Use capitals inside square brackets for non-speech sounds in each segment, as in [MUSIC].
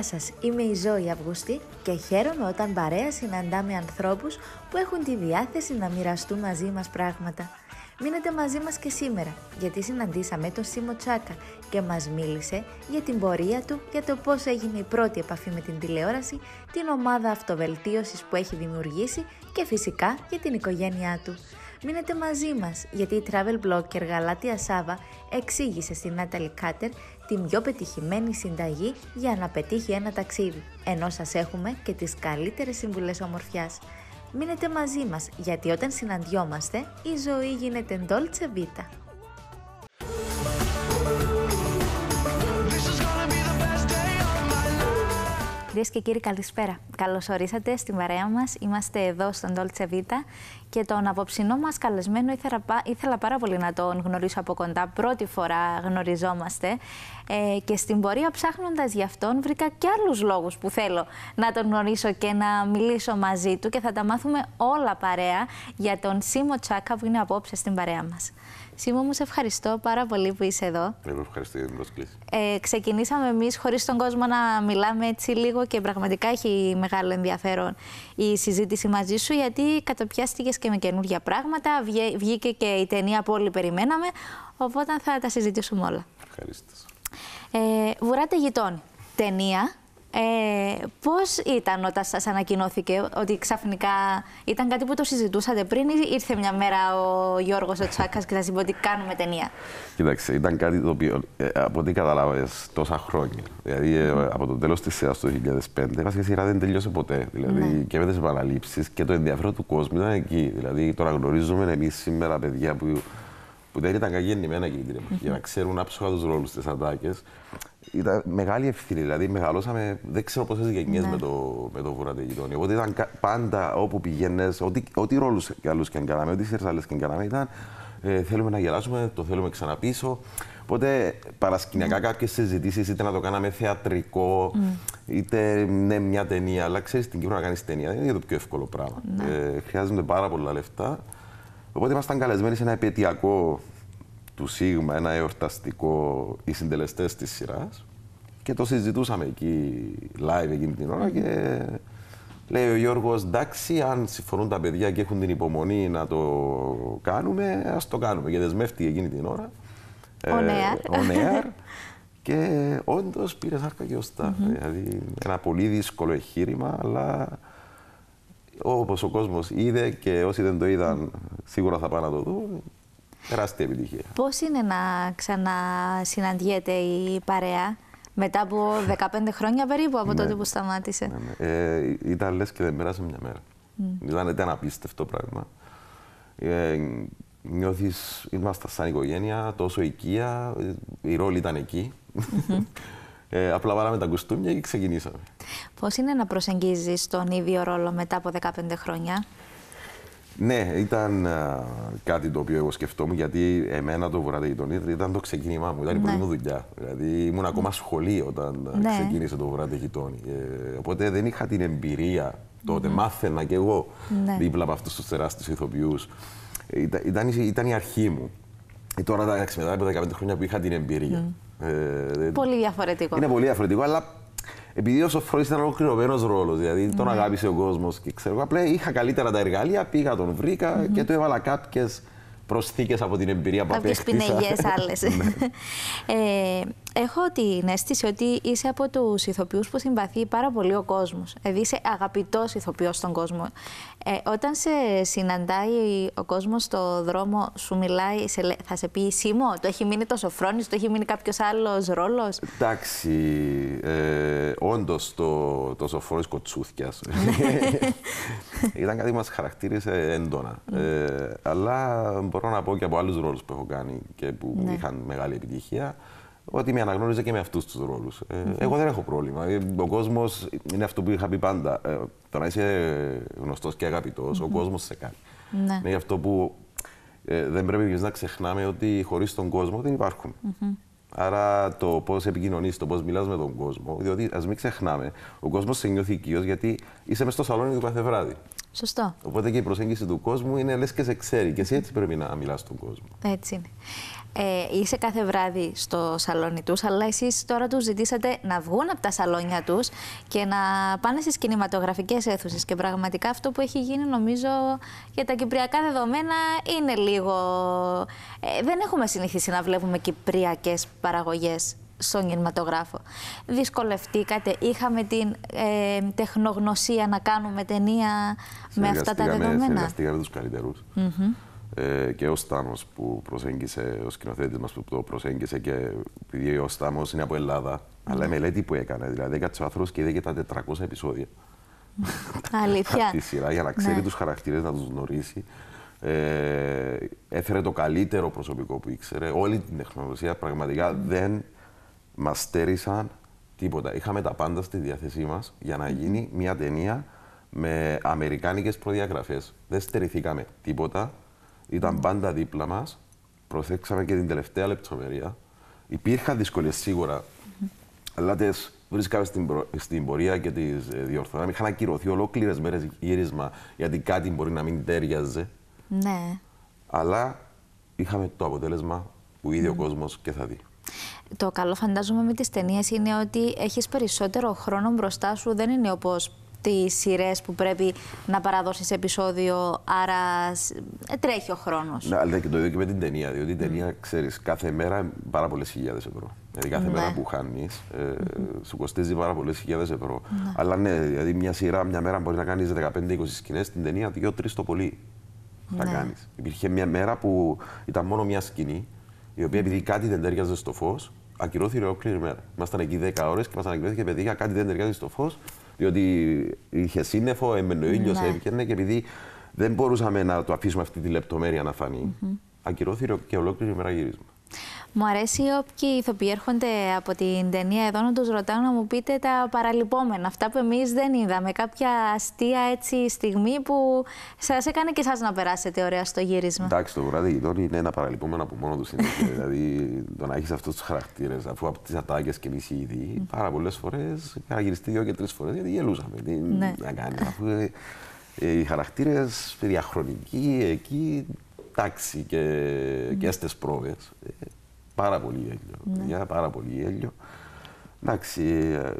Γεια σας, είμαι η Ζώη Αυγουστή και χαίρομαι όταν παρέα συναντάμε ανθρώπους που έχουν τη διάθεση να μοιραστούν μαζί μας πράγματα. Μείνετε μαζί μας και σήμερα, γιατί συναντήσαμε τον Σίμο Τσάκα και μας μίλησε για την πορεία του, για το πώς έγινε η πρώτη επαφή με την τηλεόραση, την ομάδα αυτοβελτίωσης που έχει δημιουργήσει και φυσικά για την οικογένειά του. Μείνετε μαζί μας, γιατί η travel blogger Γαλάτια Σάβα εξήγησε στην Νάταλη Κάτερ την πιο πετυχημένη συνταγή για να πετύχει ένα ταξίδι, ενώ σας έχουμε και τις καλύτερες συμβουλές ομορφιάς. Μείνετε μαζί μας, γιατί όταν συναντιόμαστε, η ζωή γίνεται dolce vita. Κυρίες και κύριοι, καλησπέρα. Καλώ ορίσατε στην παρέα μας. Είμαστε εδώ στον Dolce Vita και τον απόψινό μας καλεσμένο ήθελα, ήθελα πάρα πολύ να τον γνωρίσω από κοντά. Πρώτη φορά γνωριζόμαστε ε, και στην πορεία ψάχνοντας γι' αυτόν βρήκα και άλλους λόγους που θέλω να τον γνωρίσω και να μιλήσω μαζί του και θα τα μάθουμε όλα παρέα για τον Σίμο Τσάκα που είναι απόψε στην παρέα μας. Σίμω, μου σε ευχαριστώ πάρα πολύ που είσαι εδώ. Εγώ ευχαριστώ για την πρόσκληση. Ε, ξεκινήσαμε εμείς χωρίς τον κόσμο να μιλάμε έτσι λίγο και πραγματικά έχει μεγάλο ενδιαφέρον η συζήτηση μαζί σου, γιατί καταπιάστηκε και με καινούργια πράγματα. Βγήκε και η ταινία που όλοι περιμέναμε. Οπότε θα τα συζητήσουμε όλα. Ευχαριστώ. Ε, Βουράτε γειτόνι. Ταινία ε, πώς ήταν όταν σας ανακοινώθηκε ότι ξαφνικά ήταν κάτι που το συζητούσατε πριν ή ήρθε μια μέρα ο Γιώργος ο Τσάκας και σας είπε ότι κάνουμε ταινία. Κοίταξε, ήταν κάτι το οποίο ε, από ό,τι καταλάβες τόσα χρόνια. Δηλαδή ε, από το τέλος της σειράς το 2005 βασικά η σειρά δεν τελειώσε ποτέ. Δηλαδή mm. και με τις επαναλήψεις και το ενδιαφέρον του κόσμου ήταν εκεί. Δηλαδή τώρα γνωρίζουμε εμείς σήμερα παιδιά που που δεν ήταν καγέννημένα εκείνη την εποχή, για να ξέρουν άψογα τους ρόλους στι ατάκε. Ήταν μεγάλη ευθύνη. Δηλαδή, μεγαλώσαμε, δεν ξέρω πόσες γενιές ναι. με το, με το Βουράτε Γειτόνι. Οπότε ήταν πάντα όπου πηγαίνες, ό,τι, ό,τι ρόλους καλού και αν κάναμε, ό,τι σερσάλες και αν κάναμε, ήταν ε, θέλουμε να γελάσουμε, το θέλουμε ξαναπίσω. Οπότε παρασκηνιακά mm. κάποιες συζητήσεις είτε να το κάναμε θεατρικό, mm. είτε ναι, μια ταινία. Αλλά ξέρεις την Κύπρο να κάνεις ταινία δεν είναι το πιο εύκολο πράγμα. Mm. Ε, χρειάζονται πάρα πολλά λεφτά. Οπότε ήμασταν καλεσμένοι σε ένα επαιτειακό του Σίγμα, ένα εορταστικό, οι συντελεστές της σειράς. Και το συζητούσαμε εκεί live εκείνη την ώρα και λέει ο Γιώργος, εντάξει, αν συμφωνούν τα παιδιά και έχουν την υπομονή να το κάνουμε, ας το κάνουμε. Και δεσμεύτηκε εκείνη την ώρα. Ο Νέαρ. [LAUGHS] και όντως πήρε σάρκα και ωστά. Δηλαδή ένα πολύ δύσκολο εγχείρημα, αλλά όπως ο κόσμος είδε και όσοι δεν το είδαν σίγουρα θα πάνε να το δουν. Τεράστια επιτυχία. Πώς είναι να ξανασυναντιέται η παρέα μετά από 15 χρόνια περίπου από τότε ναι. που σταμάτησε; Ναι, ναι. Ε, ήταν λες και δεν πέρασε μια μέρα. Mm. Ήταν, ήταν απίστευτο πράγμα. Ε, νιώθεις, ήμασταν σαν οικογένεια, τόσο οικία, η ρόλη ήταν εκεί. Mm -hmm. [LAUGHS] Ε, απλά βάλαμε τα κουστούμια και ξεκινήσαμε. Πώς είναι να προσεγγίζεις τον ίδιο ρόλο μετά από 15 χρόνια, Ναι, ήταν κάτι το οποίο εγώ σκεφτόμουν γιατί εμένα το Βουράτε Γειτονί ήταν το ξεκίνημά μου, ήταν η πρώτη ναι. μου δουλειά. Δηλαδή ήμουν ακόμα ναι. σχολείο όταν ναι. ξεκίνησε το Βουράτε Γειτονί. Ε, οπότε δεν είχα την εμπειρία τότε. Mm. Μάθαινα κι εγώ ναι. δίπλα από αυτούς τους τεράστιους ηθοποιούς. Ήταν, ήταν, ήταν, η αρχή μου. Ε, τώρα, μετά από 15 χρόνια που είχα την εμπειρία. Mm. Ε, πολύ διαφορετικό. Είναι πολύ διαφορετικό, αλλά επειδή ο Σοφρόνης ήταν ολοκληρωμένος ρόλος, δηλαδή τον ναι. αγάπησε ο κόσμος και ξέρω, απλά είχα καλύτερα τα εργαλεία, πήγα, τον βρήκα mm -hmm. και του έβαλα κάποιες προσθήκες από την εμπειρία που απέκτησα. Κάποιε πινελιές άλλες. [LAUGHS] Ναι. ε, έχω την αίσθηση ότι είσαι από τους ηθοποιούς που συμπαθεί πάρα πολύ ο κόσμος. Δηλαδή είσαι αγαπητός ηθοποιός στον κόσμο. Ε, όταν σε συναντάει ο κόσμος στο δρόμο, σου μιλάει, σε, θα σε πει Σίμω, το έχει μείνει το Σοφρόνη, το έχει μείνει κάποιος άλλος ρόλος. Εντάξει. Ε, Όντως το, το Σοφρόνη κοτσούθια. [LAUGHS] Ήταν κάτι που μας χαρακτήρισε έντονα. Ε, αλλά μπορώ να πω και από άλλους ρόλους που έχω κάνει και που ναι. είχαν μεγάλη επιτυχία ότι με αναγνώριζε και με αυτούς τους ρόλους. Ε, εγώ δεν έχω πρόβλημα. Ε, ο κόσμος είναι αυτό που είχα πει πάντα. Ε, το να είσαι γνωστός και αγαπητός, ο κόσμος σε κάνει. Ναι. Είναι αυτό που ε, δεν πρέπει να ξεχνάμε ότι χωρίς τον κόσμο δεν υπάρχουν. Άρα το πώς επικοινωνείς, το πώς μιλάς με τον κόσμο. Διότι ας μην ξεχνάμε, ο κόσμος σε νιώθει οικείος γιατί είσαι μέσα στο σαλόνι του κάθε βράδυ. Σωστό. Οπότε και η προσέγγιση του κόσμου είναι λες και σε ξέρει. Και εσύ έτσι πρέπει να μιλάς στον κόσμο. Έτσι είναι. Ε, είσαι κάθε βράδυ στο σαλόνι τους, αλλά εσείς τώρα τους ζητήσατε να βγουν από τα σαλόνια τους και να πάνε στις κινηματογραφικές αίθουσες. Και πραγματικά αυτό που έχει γίνει νομίζω για τα κυπριακά δεδομένα είναι λίγο... Ε, δεν έχουμε συνηθίσει να βλέπουμε κυπριακές παραγωγές στον κινηματογράφο. Δυσκολευτήκατε, είχαμε την ε, τεχνογνωσία να κάνουμε ταινία με αυτά τα δεδομένα. Συνεργαστήκαμε τους καλύτερους. Mm -hmm. Ε, και ο Στάνος που προσέγγισε, ο σκηνοθέτης μας που το προσέγγισε και επειδή ο Στάνος είναι από Ελλάδα, mm -hmm. αλλά η μελέτη που έκανε, δηλαδή έκατσε ο άνθρωπος και είδε και τα 400 επεισόδια. Αλήθεια. [LAUGHS] Τη σειρά για να ξέρει ναι. τους χαρακτήρες, να τους γνωρίσει. Ε, έφερε το καλύτερο προσωπικό που ήξερε. Όλη την τεχνολογία πραγματικά mm. δεν μας στέρισαν τίποτα. Είχαμε τα πάντα στη διάθεσή μας για να γίνει μια ταινία με αμερικάνικες προδιαγραφές. Δεν στερηθήκαμε τίποτα. Ήταν πάντα δίπλα μας. Προσέξαμε και την τελευταία λεπτομέρεια. Υπήρχαν δυσκολίες σίγουρα, αλλά τις βρίσκαμε στην, προ... στην πορεία και τις ε, διορθώσαμε. Είχαν ακυρωθεί ολόκληρες μέρες γύρισμα γιατί κάτι μπορεί να μην τέριαζε. Ναι. Αλλά είχαμε το αποτέλεσμα που είδε ο κόσμος και θα δει. Το καλό φαντάζομαι με τις ταινίες είναι ότι έχεις περισσότερο χρόνο μπροστά σου, δεν είναι όπως τις σειρές που πρέπει να παραδώσει επεισόδιο, άρα ε, τρέχει ο χρόνος. Ναι, αλλά και το ίδιο και με την ταινία. Διότι η ταινία, ξέρεις, κάθε μέρα πάρα πολλές χιλιάδες ευρώ. Δηλαδή κάθε ναι. μέρα που χάνεις, ε, σου κοστίζει πάρα πολλές χιλιάδες ευρώ. Ναι. Αλλά ναι, δηλαδή μια σειρά, μια μέρα μπορεί να κάνεις 15-20 σκηνές, την ταινία 2-3 το πολύ. Θα ναι. κάνεις. Υπήρχε μια μέρα που ήταν μόνο μια σκηνή, η οποία επειδή κάτι δεν τέριαζε στο φως, ακυρώθηκε ολόκληρη μέρα. Ήμασταν εκεί 10 ώρες και μας ανακοινώθηκε παιδιά κάτι δεν ταιριάζει στο φως, διότι είχε σύννεφο, έμενε ο ήλιος, ναι. και επειδή δεν μπορούσαμε να το αφήσουμε αυτή τη λεπτομέρεια να φανεί, mm -hmm. ακυρώθηκε και ολόκληρη μέρα γύρισμα. Μου αρέσει όποιοι ηθοποιοί έρχονται από την ταινία εδώ να τους ρωτάω να μου πείτε τα παραλυπόμενα. Αυτά που εμείς δεν είδαμε. Κάποια αστεία έτσι στιγμή που σας έκανε και εσάς να περάσετε ωραία στο γύρισμα. Εντάξει, το βράδυ γειτόν είναι ένα παραλυπόμενο που μόνο τους είναι. [LAUGHS] δηλαδή το να έχεις αυτούς τους χαρακτήρες, αφού από τις ατάκες και εμείς ήδη, πάρα πολλές φορές είχα γυριστεί δύο και τρεις φορές γιατί γελούσαμε. Τι ναι. να κάνεις, αφού ε, οι χαρακτήρες διαχρονικοί εκεί, τάξη και, mm. και στι πρόβες. Πάρα πολύ γέλιο. Ναι. πάρα πολύ γέλιο. Εντάξει, ε,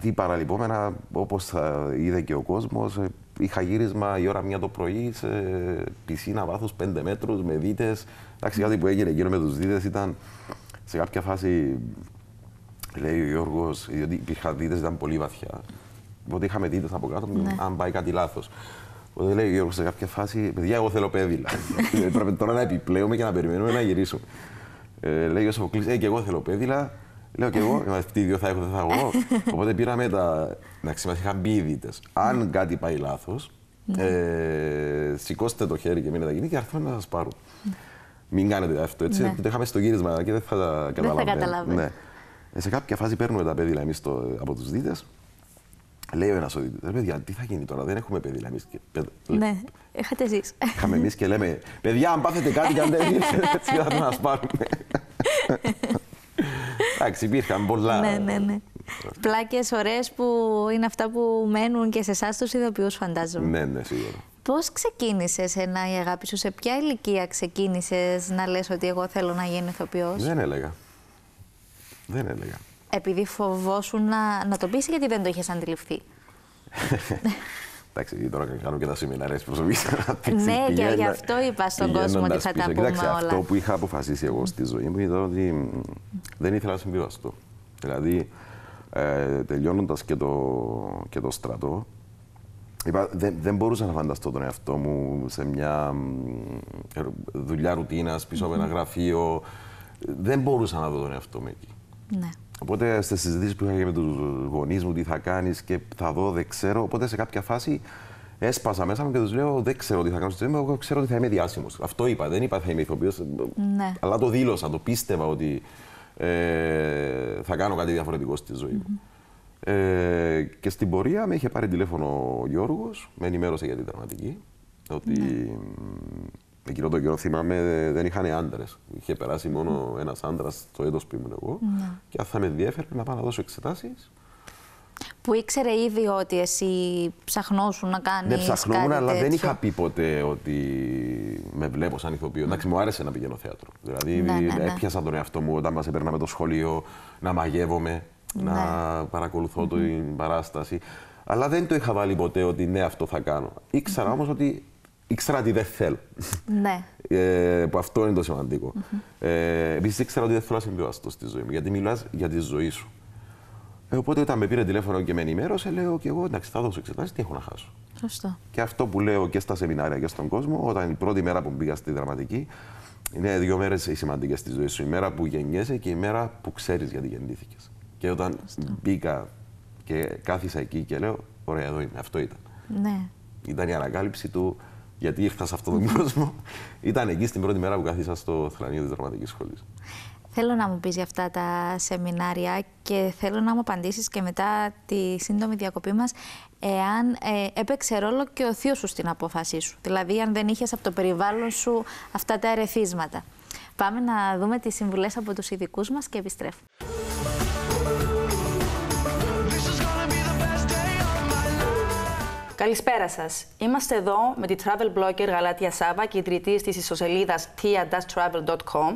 τι παραλυπόμενα, όπως είδε και ο κόσμος, ε, είχα γύρισμα η ώρα μία το πρωί σε πισίνα βάθος 5 μέτρους με δίτες. Εντάξει, κάτι που έγινε γύρω με τους δίτες ήταν σε κάποια φάση. Λέει ο Γιώργος, διότι υπήρχαν δίτες, ήταν πολύ βαθιά. Οπότε είχαμε δίτες από κάτω, ναι. αν πάει κάτι λάθος. Οπότε λέει ο Γιώργος σε κάποια φάση, παιδιά, εγώ θέλω πέδιλα. [LAUGHS] Πρέπει τώρα να επιπλέουμε και να περιμένουμε να γυρίσουμε. Ε, λέει ο Σοφοκλής, ε, και εγώ θέλω πέδιλα. Λέω και εγώ, [LAUGHS] αυτοί οι δύο θα έχω, δεν θα έχω εγώ. Οπότε πήραμε τα. Να μας είχαν μπει οι Αν κάτι πάει λάθος, ναι. ε, σηκώστε το χέρι και μείνετε εκεί και έρθουν να σας πάρουν. Μην κάνετε αυτό έτσι. Ναι. Το είχαμε στο γύρισμα και δεν θα καταλάβουμε. Ναι. Ε, σε κάποια φάση παίρνουμε τα πέδιλα εμείς από τους δίτες. Λέει ο ένας ο δίτη, παιδιά, τι θα γίνει τώρα, δεν έχουμε πέδιλα εμεί. Ναι, είχατε ζήσει. Είχαμε εμείς και λέμε, παιδιά, αν πάθετε κάτι και αν δεν έτσι θα το μα πάρουμε. Εντάξει, υπήρχαν πολλά. Ναι, ναι, ναι. Πλάκες ωραίες που είναι αυτά που μένουν και σε εσάς τους ηθοποιού, φαντάζομαι. Ναι, ναι, σίγουρα. Πώς ξεκίνησες ένα η αγάπη σου, σε ποια ηλικία ξεκίνησες να λες ότι εγώ θέλω να γίνω ηθοποιός. Δεν έλεγα. Δεν έλεγα. Επειδή φοβόσουν να, να το πει, γιατί δεν το είχες αντιληφθεί. Εντάξει, τώρα κάνω και τα σεμινάρια προσωπική Ναι, και γι' αυτό είπα στον κόσμο ότι θα τα πούμε Κοιτάξτε, όλα. Αυτό που είχα αποφασίσει εγώ στη ζωή μου ήταν ότι δεν ήθελα να συμβιβαστώ. Δηλαδή, ε, τελειώνοντας και το, και το στρατό, είπα, δεν, δεν μπορούσα να φανταστώ τον εαυτό μου σε μια δουλειά ρουτίνας πίσω από ένα γραφείο. Δεν μπορούσα να δω τον εαυτό μου εκεί. Ναι. Οπότε στι συζητήσεις που είχα με τους γονείς μου, τι θα κάνεις και θα δω, δεν ξέρω. Οπότε σε κάποια φάση έσπασα μέσα μου και τους λέω: Δεν ξέρω τι θα κάνω στη ζωή μου. Εγώ ξέρω ότι θα είμαι διάσημος. Αυτό είπα. Δεν είπα θα είμαι ηθοποιός. Ναι. Αλλά το δήλωσα, το πίστευα ότι ε, θα κάνω κάτι διαφορετικό στη ζωή μου. Ε, και στην πορεία με είχε πάρει τηλέφωνο ο Γιώργος, με ενημέρωσε για την δραματική. Ότι ναι. Εκείνο το καιρό θυμάμαι δεν είχαν άντρες. Είχε περάσει μόνο ένας άντρας το έτος που ήμουν εγώ. Ναι. Και αν θα με ενδιαφέρει να πάω να δώσω εξετάσεις. Που ήξερε ήδη ότι εσύ ψαχνόσουν να κάνεις. Ναι, ψαχνόμουν, αλλά δεν είχα πει ποτέ ότι με βλέπω σαν ηθοποιό. Εντάξει, μου άρεσε να πηγαίνω θέατρο. Δηλαδή, ναι, ναι, ναι. έπιασα τον εαυτό μου όταν μας έπαιρνα με το σχολείο να μαγεύομαι, να ναι. παρακολουθώ την παράσταση. Αλλά δεν το είχα βάλει ποτέ ότι ναι, αυτό θα κάνω. Ήξερα όμως ότι ήξερα ότι δεν θέλω. Ναι. Ε, που αυτό είναι το σημαντικό. Mm -hmm. ε, Επίσης, ήξερα ότι δεν θέλω να συμβιβαστώ στη ζωή μου. Γιατί μιλάς για τη ζωή σου. Ε, οπότε, όταν με πήρε τηλέφωνο και με ενημέρωσε, λέω και εγώ εντάξει, θα δώσω εξετάσεις, τι έχω να χάσω. Σωστό. Και αυτό που λέω και στα σεμινάρια και στον κόσμο, όταν η πρώτη μέρα που μπήκα στη δραματική, είναι δύο μέρες σημαντικές στη ζωής σου. Η μέρα που γεννιέσαι και η μέρα που ξέρεις γιατί γεννήθηκες. Και όταν Σωστό. μπήκα και κάθισα εκεί και λέω, Ωραία, εδώ είμαι, αυτό ήταν. Ναι. Ήταν η ανακάλυψη του γιατί ήρθα σε αυτόν τον κόσμο. [LAUGHS] Ήταν εκεί στην πρώτη μέρα που κάθισα στο θρανείο της Δραματικής Σχολής. Θέλω να μου πεις για αυτά τα σεμινάρια και θέλω να μου απαντήσεις και μετά τη σύντομη διακοπή μας εάν ε, έπαιξε ρόλο και ο θείος σου στην απόφασή σου. Δηλαδή αν δεν είχες από το περιβάλλον σου αυτά τα ερεθίσματα. Πάμε να δούμε τις συμβουλές από τους ειδικούς μας και επιστρέφουμε. Καλησπέρα σας. Είμαστε εδώ με τη travel blogger Γαλάτια Σάβα και ιδρυτή της ιστοσελίδας tia-travel.com.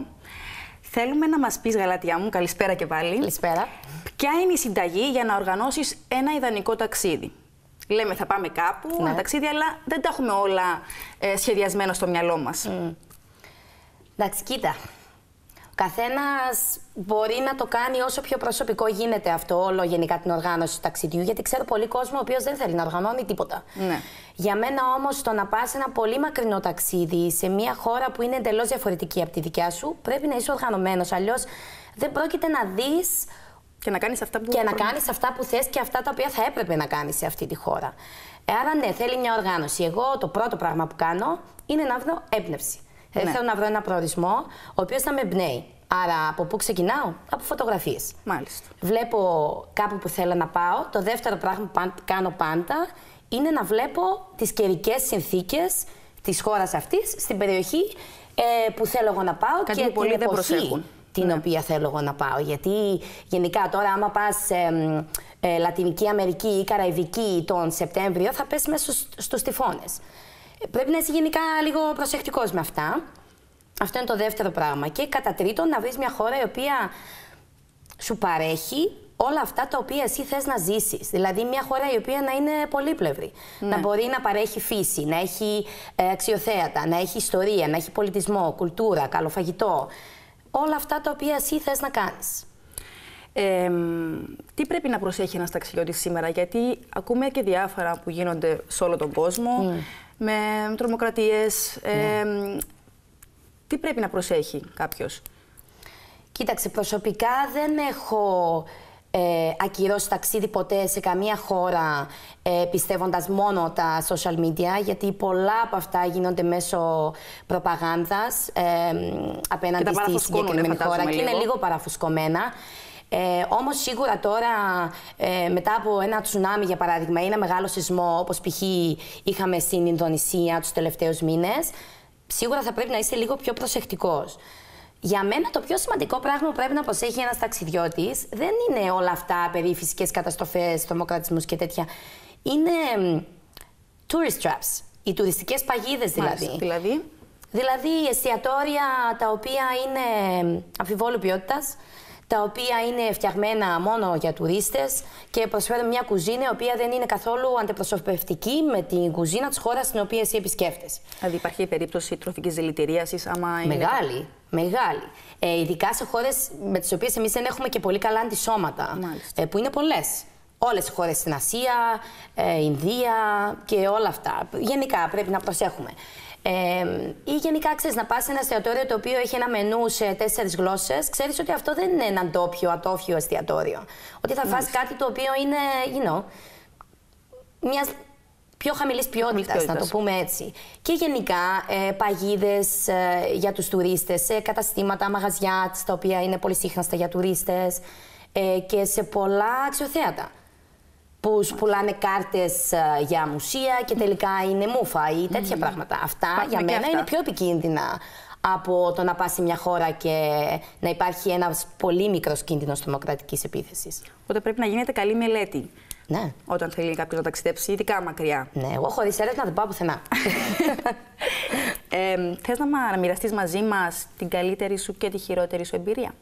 Θέλουμε να μας πεις, Γαλάτια μου, καλησπέρα και πάλι. Καλησπέρα. Ποια είναι η συνταγή για να οργανώσεις ένα ιδανικό ταξίδι; Λέμε θα πάμε κάπου, ναι. ένα ταξίδι, αλλά δεν τα έχουμε όλα ε, σχεδιασμένα στο μυαλό μας. Mm. Εντάξει, κοίτα καθένας μπορεί να το κάνει όσο πιο προσωπικό γίνεται αυτό όλο γενικά την οργάνωση του ταξιδιού, γιατί ξέρω πολύ κόσμο ο οποίος δεν θέλει να οργανώνει τίποτα. Ναι. Για μένα όμως το να πας ένα πολύ μακρινό ταξίδι σε μια χώρα που είναι εντελώς διαφορετική από τη δικιά σου, πρέπει να είσαι οργανωμένος. Αλλιώς δεν πρόκειται να δεις. Και να κάνεις αυτά που Και να κάνεις αυτά που θες και αυτά τα οποία θα έπρεπε να κάνεις σε αυτή τη χώρα. Ε, άρα, ναι, θέλει μια οργάνωση. Εγώ το πρώτο πράγμα που κάνω είναι να βρω έμπνευση. Ναι. Θέλω να βρω ένα προορισμό ο οποίος θα με εμπνέει. Άρα, από πού ξεκινάω, από φωτογραφίες. Μάλιστα. Βλέπω κάπου που θέλω να πάω. Το δεύτερο πράγμα που κάνω πάντα είναι να βλέπω τις καιρικές συνθήκες της χώρας αυτής, στην περιοχή ε, που θέλω εγώ να πάω Κάτι και την εποχή την ναι. οποία θέλω εγώ να πάω. Γιατί γενικά τώρα, άμα πας ε, ε, Λατινική Αμερική ή Καραϊβική τον Σεπτέμβριο, θα πέσει μέσα στους τυφώνες. Πρέπει να είσαι γενικά λίγο προσεκτικός με αυτά. Αυτό είναι το δεύτερο πράγμα. Και κατά τρίτον, να βρεις μια χώρα η οποία σου παρέχει όλα αυτά τα οποία εσύ θες να ζήσεις. Δηλαδή μια χώρα η οποία να είναι πολύπλευρη. Ναι. Να μπορεί να παρέχει φύση, να έχει ε, αξιοθέατα, να έχει ιστορία, να έχει πολιτισμό, κουλτούρα, καλοφαγητό. Όλα αυτά τα οποία εσύ θες να κάνεις. Ε, τι πρέπει να προσέχει ένας ταξιδιώτης σήμερα, γιατί ακούμε και διάφορα που γίνονται σε όλο τον κόσμο, με τρομοκρατίες, ε, τι πρέπει να προσέχει κάποιος; Κοίταξε, προσωπικά δεν έχω ε, ακυρώσει ταξίδι ποτέ σε καμία χώρα ε, πιστεύοντας μόνο τα social media γιατί πολλά από αυτά γίνονται μέσω προπαγάνδας ε, απέναντι στη συγκεκριμένη χώρα και είναι λίγο παραφουσκωμένα. Ε, όμως σίγουρα τώρα ε, μετά από ένα τσουνάμι για παράδειγμα ή ένα μεγάλο σεισμό όπως π.χ. είχαμε στην Ινδονησία τους τελευταίους μήνες σίγουρα θα πρέπει να είσαι λίγο πιο προσεκτικός. Για μένα το πιο σημαντικό πράγμα που πρέπει να προσέχει ένας ταξιδιώτης δεν είναι όλα αυτά περί φυσικές καταστροφές, τρομοκρατισμούς και τέτοια. Είναι tourist traps. Οι τουριστικές παγίδες δηλαδή. δηλαδή; Δηλαδή εστιατόρια τα οποία είναι αμφιβόλου ποιότητας, τα οποία είναι φτιαγμένα μόνο για τουρίστες και προσφέρουν μια κουζίνα η οποία δεν είναι καθόλου αντιπροσωπευτική με την κουζίνα της χώρας στην οποία εσύ επισκέφτεσαι. Δηλαδή υπάρχει περίπτωση τροφικής δηλητηρίασης άμα είναι... Μεγάλη, μεγάλη. Ε, ειδικά σε χώρες με τις οποίες εμείς δεν έχουμε και πολύ καλά αντισώματα, ε, που είναι πολλές. Όλες οι χώρες στην Ασία, ε, Ινδία και όλα αυτά. Γενικά πρέπει να προσέχουμε. Ε, ή γενικά ξέρεις να πας σε ένα εστιατόριο το οποίο έχει ένα μενού σε τέσσερις γλώσσες, ξέρεις ότι αυτό δεν είναι ένα ντόπιο, ατόφιο εστιατόριο. Ότι θα φας κάτι το οποίο είναι, you know, μιας πιο χαμηλής ποιότητας, να το πούμε έτσι. Και γενικά ε, παγίδες ε, για τους τουρίστες, σε καταστήματα, μαγαζιά, τα οποία είναι πολύ σύχναστα για τουρίστες ε, και σε πολλά αξιοθέατα πους πουλάνε κάρτες ε, για μουσεία και τελικά είναι μούφα ή τέτοια πράγματα. Αυτά για μένα είναι πιο επικίνδυνα από το να πας σε μια χώρα και να υπάρχει ένας πολύ μικρός κίνδυνος τρομοκρατικής επίθεσης. Οπότε πρέπει να γίνεται καλή μελέτη. Ναι. Όταν θέλει κάποιος να ταξιδέψει, ειδικά μακριά. Ναι, εγώ χωρίς έρευνα δεν πάω πουθενά. [LAUGHS] ε, Θες να, να μοιραστείς μαζί μας την καλύτερη σου και τη χειρότερη σου εμπειρία;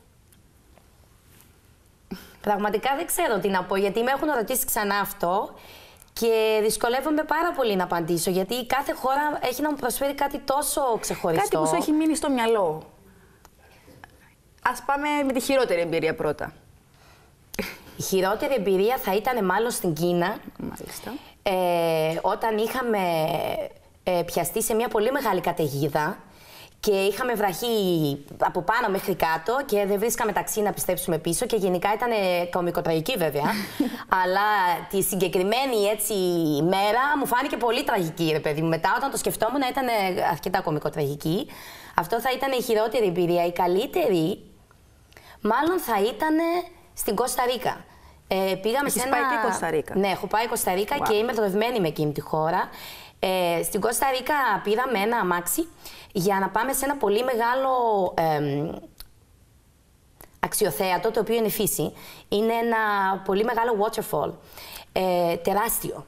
Πραγματικά δεν ξέρω τι να πω, γιατί με έχουν ρωτήσει ξανά αυτό και δυσκολεύομαι πάρα πολύ να απαντήσω, γιατί κάθε χώρα έχει να μου προσφέρει κάτι τόσο ξεχωριστό. Κάτι που σου έχει μείνει στο μυαλό. Ας πάμε με τη χειρότερη εμπειρία πρώτα. Η χειρότερη εμπειρία θα ήταν μάλλον στην Κίνα. Μάλιστα. Ε, όταν είχαμε ε, πιαστεί σε μια πολύ μεγάλη καταιγίδα και είχαμε βραχεί από πάνω μέχρι κάτω και δεν βρίσκαμε ταξί να πιστέψουμε πίσω και γενικά ήταν κομικοτραγική βέβαια. [LAUGHS] αλλά τη συγκεκριμένη έτσι μέρα μου φάνηκε πολύ τραγική ρε παιδί μου. Μετά όταν το σκεφτόμουν ήταν αρκετά κομικοτραγική. Αυτό θα ήταν η χειρότερη εμπειρία. Η καλύτερη μάλλον θα ήταν στην Κώστα Ρίκα. Ε, πήγαμε Έχεις σε πάει ένα... και Κώστα Ρίκα. Ναι, έχω πάει Κώστα Ρίκα Wow. και είμαι ερωτευμένη με εκείνη τη χώρα. Ε, στην Κώστα Ρίκα πήραμε ένα αμάξι για να πάμε σε ένα πολύ μεγάλο εμ, αξιοθέατο, το οποίο είναι φύση. Είναι ένα πολύ μεγάλο waterfall, ε, τεράστιο.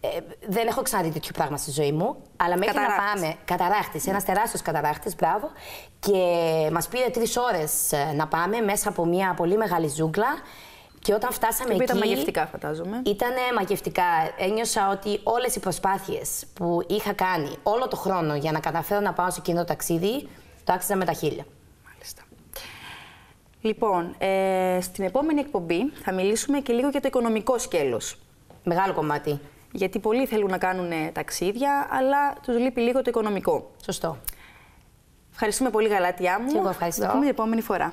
Ε, δεν έχω ξαναδεί τέτοιο πράγμα στη ζωή μου, αλλά μέχρι Καταράχτης. να πάμε. Καταράχτης, ένας τεράστιος καταράχτης, μπράβο. Και μας πήρε τρεις ώρες να πάμε μέσα από μια πολύ μεγάλη ζούγκλα. Και όταν φτάσαμε Και εκεί. ήταν μαγευτικά, φαντάζομαι. Ήταν μαγευτικά. Ένιωσα ότι όλες οι προσπάθειες που είχα κάνει όλο το χρόνο για να καταφέρω να πάω σε εκείνο το ταξίδι, το άξιζα με τα χίλια. Μάλιστα. Λοιπόν, ε, στην επόμενη εκπομπή θα μιλήσουμε και λίγο για το οικονομικό σκέλος. Μεγάλο κομμάτι. Γιατί πολλοί θέλουν να κάνουν ε, ταξίδια, αλλά τους λείπει λίγο το οικονομικό. Σωστό. Ευχαριστούμε πολύ, Γαλάτια μου. Και εγώ ευχαριστώ. Θα τα πούμε την επόμενη φορά.